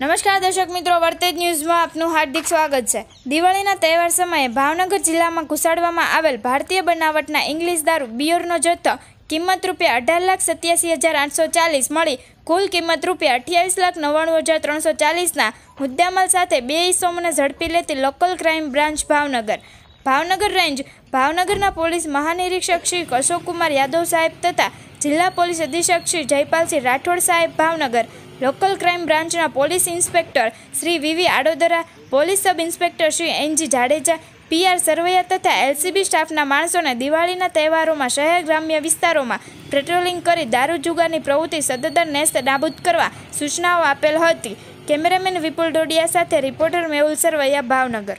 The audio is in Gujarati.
નમસ્કાર દર્શક મિત્રો, વર્તેજ ન્યૂઝમાં આપનું હાર્દિક સ્વાગત છે. દિવાળીના તહેવાર સમયે ભાવનગર જિલ્લામાં ઘુસાડવામાં આવેલ ભારતીય બનાવટના ઇંગ્લિશ દારૂ બિયરનો જથ્થો કિંમત રૂપિયા અઢાર લાખ સત્યાસી હજાર આઠસો ચાલીસ મળી કુલ કિંમત રૂપિયા અઠ્યાવીસ લાખ નવ્વાણું હજાર ત્રણસો ચાલીસના મુદ્દામાલ સાથે બે ઇસમોને ઝડપી લેતી local crime branch Bhavnagar. Bhavnagar range, ભાવનગરના પોલીસ મહાનિરીક્ષક શ્રી અશોકકુમાર યાદવ સાહેબ તથા જિલ્લા પોલીસ અધિક્ષક શ્રી જયપાલસિંહ રાઠોડ સાહેબ, ભાવનગર લોકલ ક્રાઇમ બ્રાન્ચના police inspector Shri V V Adodara, police sub inspector Shri N G Jadeja P R Sarvaiya તથા એલસીબી સ્ટાફના માણસોને દિવાળીના તહેવારોમાં શહેર ગ્રામ્ય વિસ્તારોમાં પેટ્રોલિંગ કરી દારૂ જુગારની પ્રવૃત્તિ સદંતર નેસ્ત નાબૂદ કરવા સૂચનાઓ આપેલ હતી. કેમેરામેન વિપુલ ડોડિયા સાથે રિપોર્ટર મેહુલ સરવૈયા, ભાવનગર.